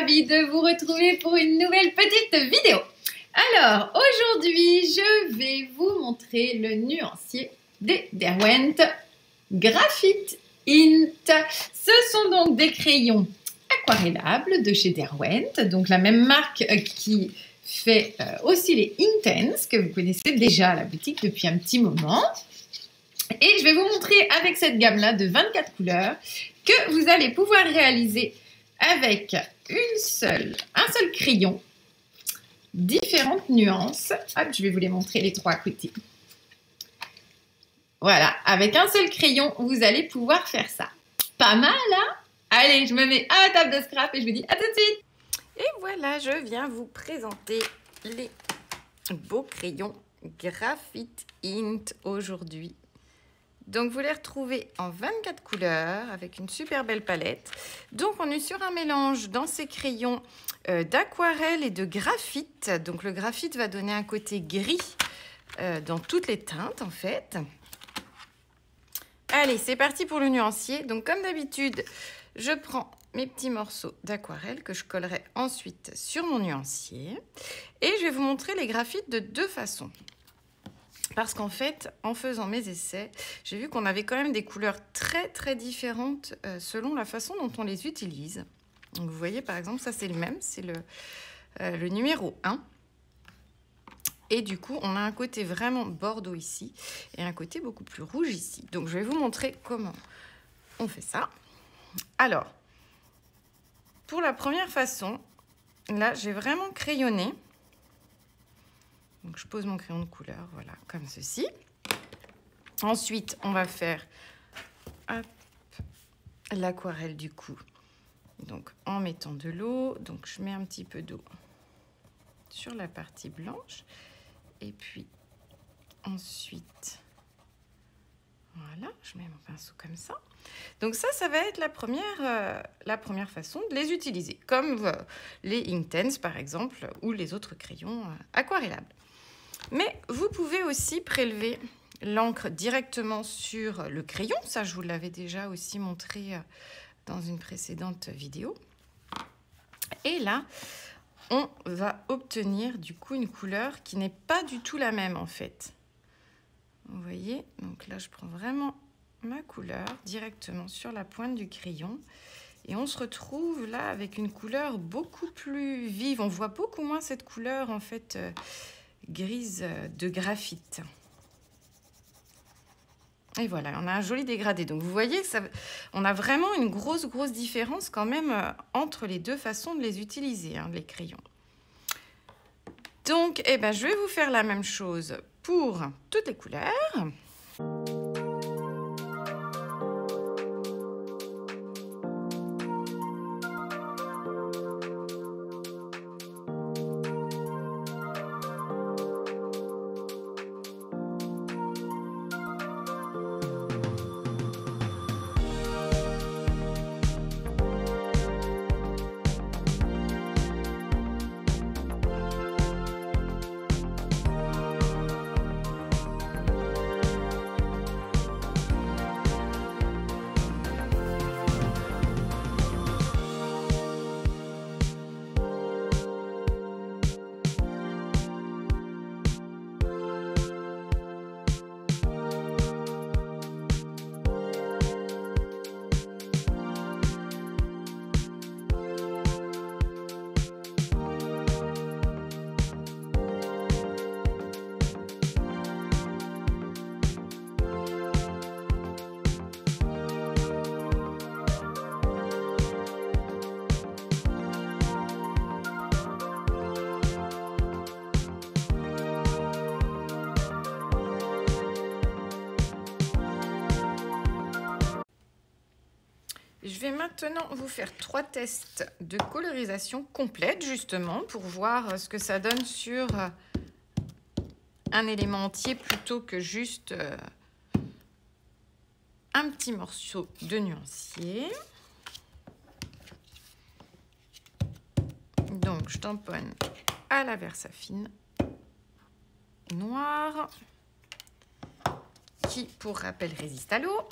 de vous retrouver pour une nouvelle petite vidéo. Alors aujourd'hui je vais vous montrer le nuancier des Derwent Graphite Int. Ce sont donc des crayons aquarellables de chez Derwent, donc la même marque euh, qui fait euh, aussi les Intense que vous connaissez déjà à la boutique depuis un petit moment. Et je vais vous montrer avec cette gamme-là de 24 couleurs que vous allez pouvoir réaliser avec une seule, un seul crayon, différentes nuances. Hop, je vais vous les montrer les trois côtés. Voilà, avec un seul crayon, vous allez pouvoir faire ça. Pas mal, hein? Allez, je me mets à la table de scrap et je vous dis à tout de suite Et voilà, je viens vous présenter les beaux crayons Graphite Int aujourd'hui. Donc vous les retrouvez en 24 couleurs avec une super belle palette. Donc on est sur un mélange dans ces crayons euh, d'aquarelle et de graphite. Donc le graphite va donner un côté gris euh, dans toutes les teintes en fait. Allez, c'est parti pour le nuancier. Donc comme d'habitude, je prends mes petits morceaux d'aquarelle que je collerai ensuite sur mon nuancier. Et je vais vous montrer les graphites de deux façons. Parce qu'en fait, en faisant mes essais, j'ai vu qu'on avait quand même des couleurs très très différentes euh, selon la façon dont on les utilise. Donc vous voyez par exemple, ça c'est le même, c'est le, euh, le numéro 1. Et du coup, on a un côté vraiment bordeaux ici et un côté beaucoup plus rouge ici. Donc je vais vous montrer comment on fait ça. Alors, pour la première façon, là j'ai vraiment crayonné je pose mon crayon de couleur, voilà, comme ceci. Ensuite, on va faire l'aquarelle du coup. Donc en mettant de l'eau, donc je mets un petit peu d'eau sur la partie blanche. Et puis ensuite, voilà, je mets mon pinceau comme ça. Donc ça, ça va être la première, euh, la première façon de les utiliser, comme euh, les Intense par exemple, ou les autres crayons euh, aquarellables. Mais vous pouvez aussi prélever l'encre directement sur le crayon. Ça, je vous l'avais déjà aussi montré euh, dans une précédente vidéo. Et là, on va obtenir du coup une couleur qui n'est pas du tout la même en fait. Vous voyez Donc là, je prends vraiment ma couleur directement sur la pointe du crayon. Et on se retrouve là avec une couleur beaucoup plus vive. On voit beaucoup moins cette couleur en fait euh, grise de graphite. Et voilà, on a un joli dégradé. Donc vous voyez, ça, on a vraiment une grosse, grosse différence quand même euh, entre les deux façons de les utiliser, hein, les crayons. Donc, eh ben, je vais vous faire la même chose pour toutes les couleurs. Je vais maintenant vous faire trois tests de colorisation complète, justement, pour voir ce que ça donne sur un élément entier plutôt que juste euh, un petit morceau de nuancier. Donc, je tamponne à la Versafine noire qui, pour rappel, résiste à l'eau.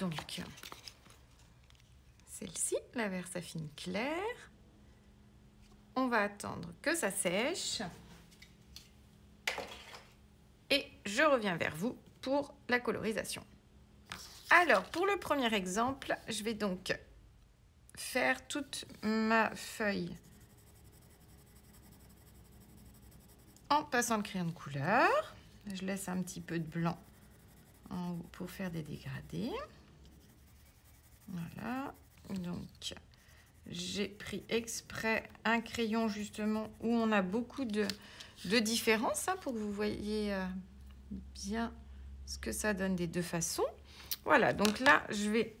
donc celle-ci, la Versafine claire. On va attendre que ça sèche. Et je reviens vers vous pour la colorisation. Alors, pour le premier exemple, je vais donc faire toute ma feuille en passant le crayon de couleur. Je laisse un petit peu de blanc pour faire des dégradés. Voilà. Donc, j'ai pris exprès un crayon justement où on a beaucoup de, de différences hein, pour que vous voyez euh, bien ce que ça donne des deux façons. Voilà, donc là, je vais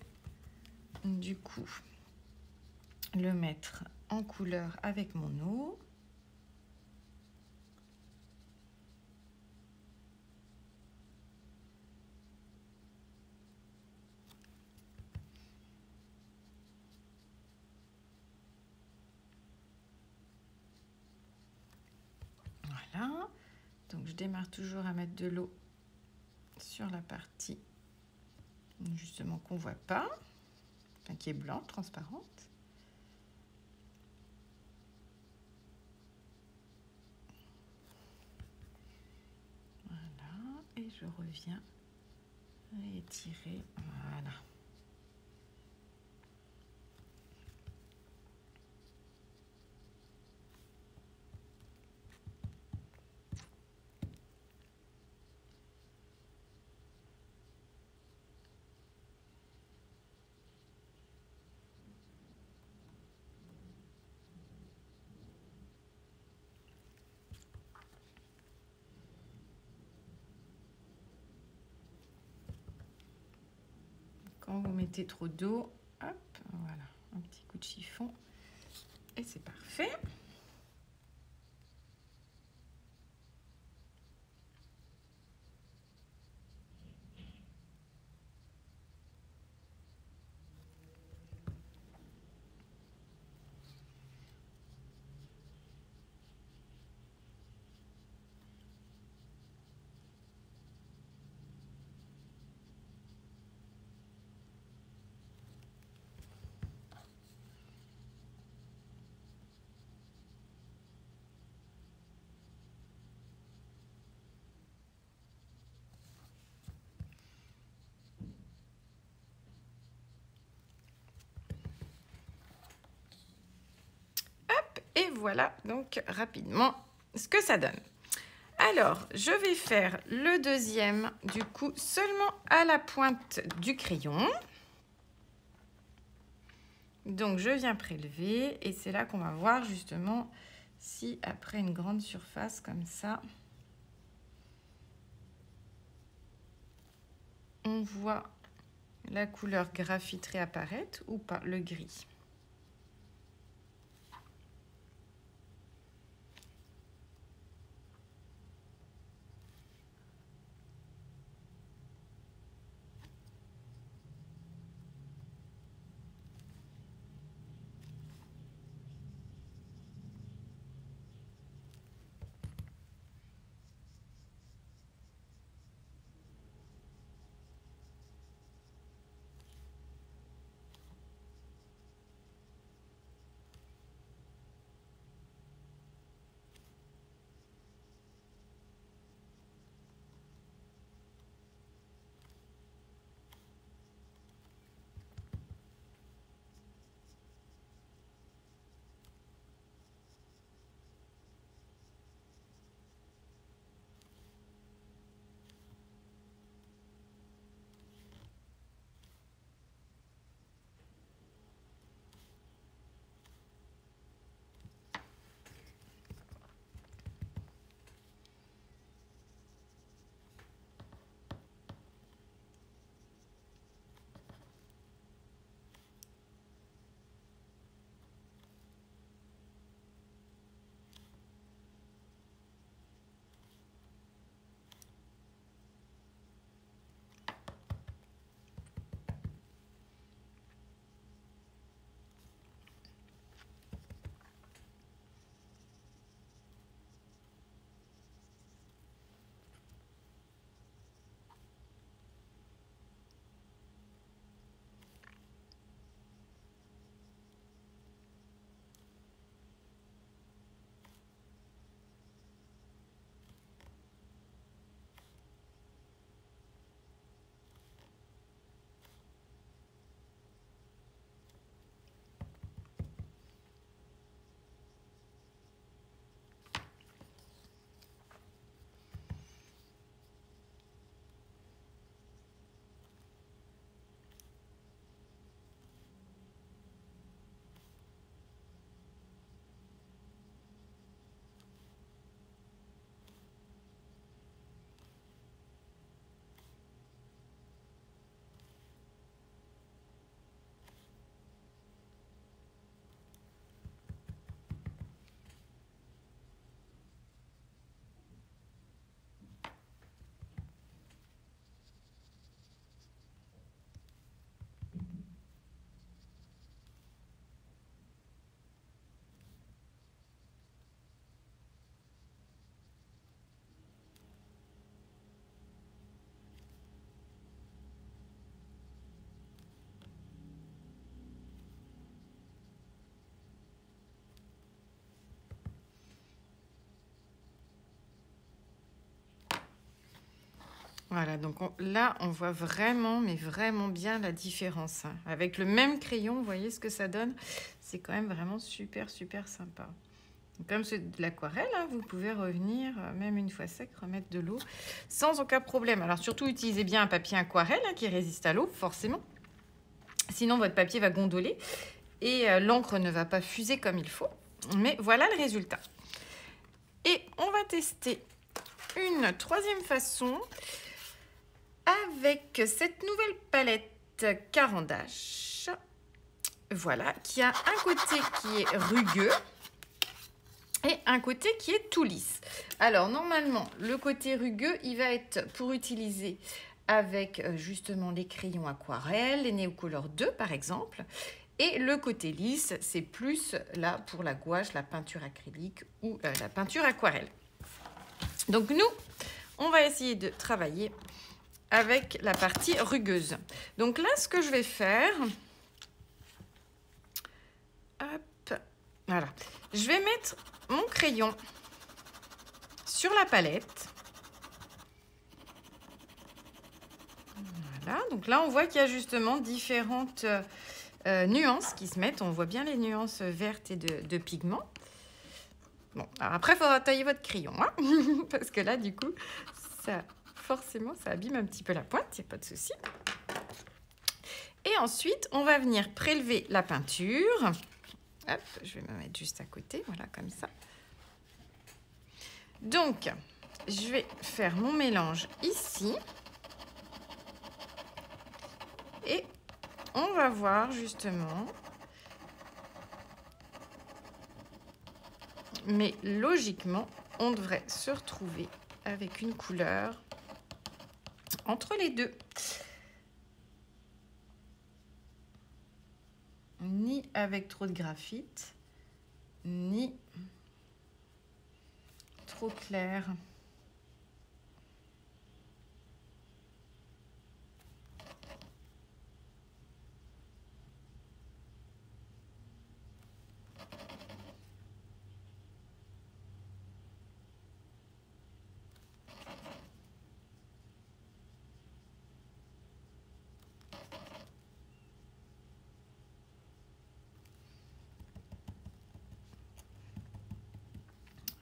du coup le mettre en couleur avec mon eau. Donc je démarre toujours à mettre de l'eau sur la partie justement qu'on voit pas, qui est blanc, transparente. Voilà, et je reviens étirer, voilà. Trop d'eau, hop, voilà, un petit coup de chiffon et c'est parfait. Et voilà donc rapidement ce que ça donne. Alors, je vais faire le deuxième, du coup, seulement à la pointe du crayon. Donc, je viens prélever et c'est là qu'on va voir justement si après une grande surface comme ça, on voit la couleur graphite réapparaître ou pas, le gris. Voilà, donc là, on voit vraiment, mais vraiment bien la différence. Avec le même crayon, vous voyez ce que ça donne? C'est quand même vraiment super, super sympa. Comme c'est de l'aquarelle, hein, vous pouvez revenir, euh, même une fois sec, remettre de l'eau sans aucun problème. Alors surtout, utilisez bien un papier aquarelle hein, qui résiste à l'eau, forcément. Sinon, votre papier va gondoler et euh, l'encre ne va pas fuser comme il faut. Mais voilà le résultat. Et on va tester une troisième façon avec cette nouvelle palette Carandache. Voilà, qui a un côté qui est rugueux et un côté qui est tout lisse. Alors normalement, le côté rugueux, il va être pour utiliser avec euh, justement les crayons aquarelles, les Neocolor 2 par exemple. Et le côté lisse, c'est plus là pour la gouache, la peinture acrylique ou euh, la peinture aquarelle. Donc nous, on va essayer de travailler avec la partie rugueuse. Donc là, ce que je vais faire, hop, voilà, je vais mettre mon crayon sur la palette. Voilà, donc là, on voit qu'il y a justement différentes euh, nuances qui se mettent. On voit bien les nuances vertes et de, pigments. Bon, alors après, il faudra tailler votre crayon, hein parce que là, du coup, ça, forcément, ça abîme un petit peu la pointe, il n'y a pas de souci. Et ensuite, on va venir prélever la peinture. Je vais me mettre juste à côté, voilà, comme ça. Donc, je vais faire mon mélange ici. Et on va voir justement Mais logiquement, on devrait se retrouver avec une couleur entre les deux. Ni avec trop de graphite, ni trop clair.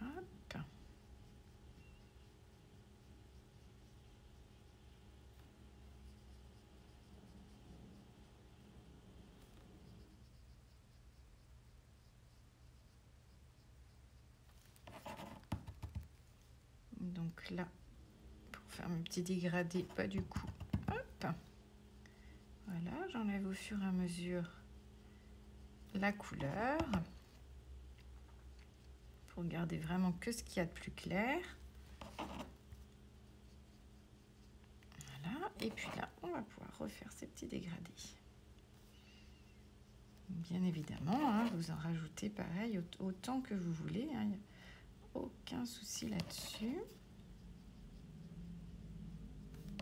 Hop. Donc là, pour faire mes petits dégradés, pas du coup. Hop. Voilà, j'enlève au fur et à mesure la couleur pour garder vraiment que ce qu'il y a de plus clair. Voilà, et puis là, on va pouvoir refaire ces petits dégradés. Bien évidemment, hein, vous en rajoutez pareil au- autant que vous voulez. A aucun souci là-dessus.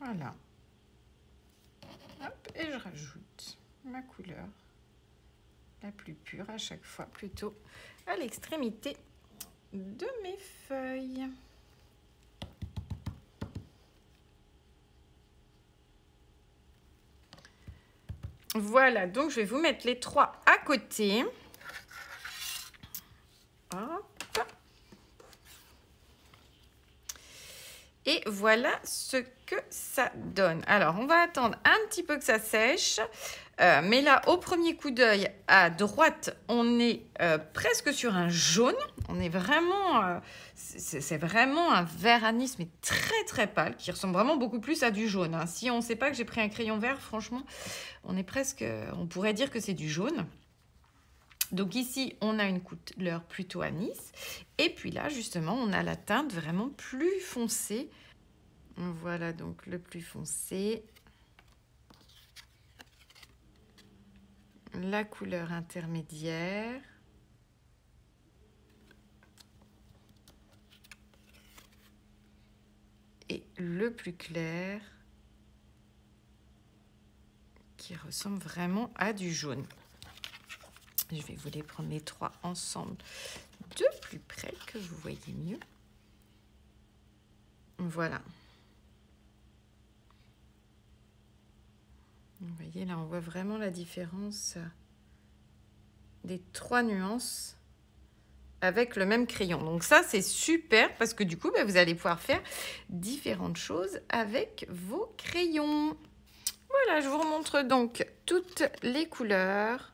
Voilà. Et je rajoute ma couleur la plus pure à chaque fois, plutôt à l'extrémité de mes feuilles. Voilà, donc je vais vous mettre les trois à côté. Hop. Et voilà ce que ça donne. Alors, on va attendre un petit peu que ça sèche. Euh, mais là, au premier coup d'œil, à droite, on est euh, presque sur un jaune. On est vraiment, euh, c'est vraiment un vert anis, mais très très pâle, qui ressemble vraiment beaucoup plus à du jaune. Hein. Si on ne sait pas que j'ai pris un crayon vert, franchement, on est presque, on pourrait dire que c'est du jaune. Donc ici, on a une couleur plutôt anis. Et puis là, justement, on a la teinte vraiment plus foncée. Voilà donc le plus foncé. la couleur intermédiaire. Et le plus clair qui ressemble vraiment à du jaune. Je vais vous les prendre les trois ensemble de plus près que vous voyez mieux. Voilà. Vous voyez, là, on voit vraiment la différence des trois nuances avec le même crayon. Donc ça, c'est super parce que du coup, bah, vous allez pouvoir faire différentes choses avec vos crayons. Voilà, je vous remontre donc toutes les couleurs.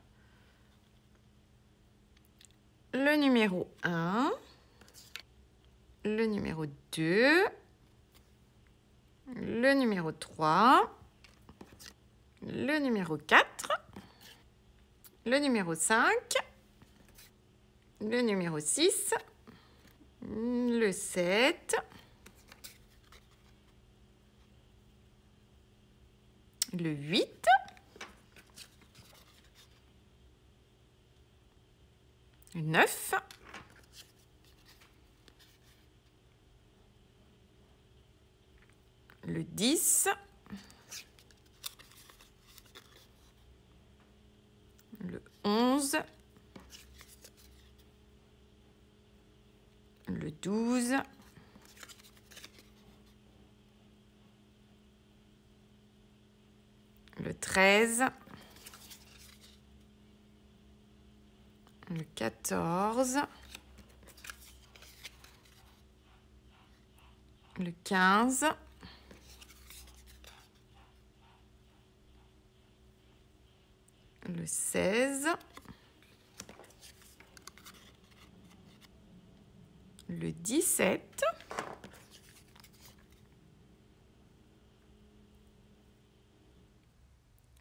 Le numéro 1, le numéro 2, le numéro 3, le numéro 4, le numéro 5, le numéro 6, le 7, le 8, le 9, le 10, le 11, le 12, le 13, le 14, le 15, 16, le 17,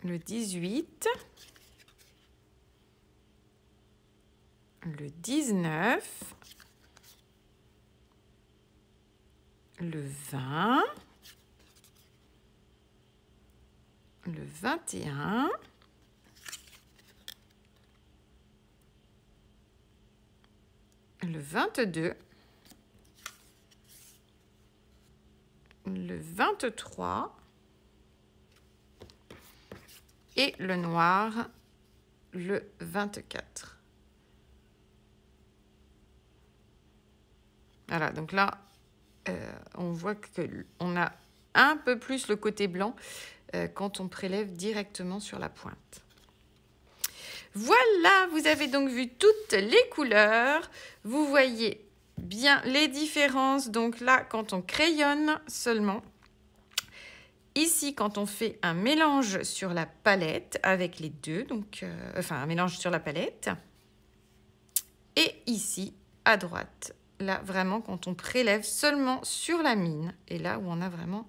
le 18, le 19, le 20, le 21, le 22, le 23 et le noir le 24. Voilà, donc là, euh, on voit qu'on a un peu plus le côté blanc euh, quand on prélève directement sur la pointe. Voilà, vous avez donc vu toutes les couleurs. Vous voyez bien les différences. Donc là, quand on crayonne seulement. Ici, quand on fait un mélange sur la palette avec les deux, donc euh, enfin un mélange sur la palette. Et ici, à droite, là vraiment quand on prélève seulement sur la mine. Et là où on a vraiment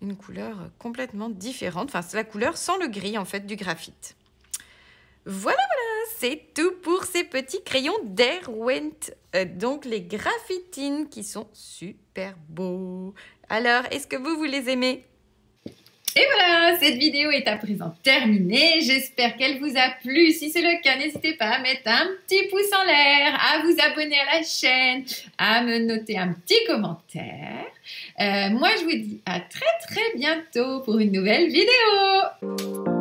une couleur complètement différente. Enfin, c'est la couleur sans le gris en fait du graphite. Voilà, voilà, c'est tout pour ces petits crayons d'Airwent. Euh, donc les graphitines qui sont super beaux. Alors, est-ce que vous, vous les aimez? Et voilà, cette vidéo est à présent terminée. J'espère qu'elle vous a plu. Si c'est le cas, n'hésitez pas à mettre un petit pouce en l'air, à vous abonner à la chaîne, à me noter un petit commentaire. Euh, moi, je vous dis à très très bientôt pour une nouvelle vidéo.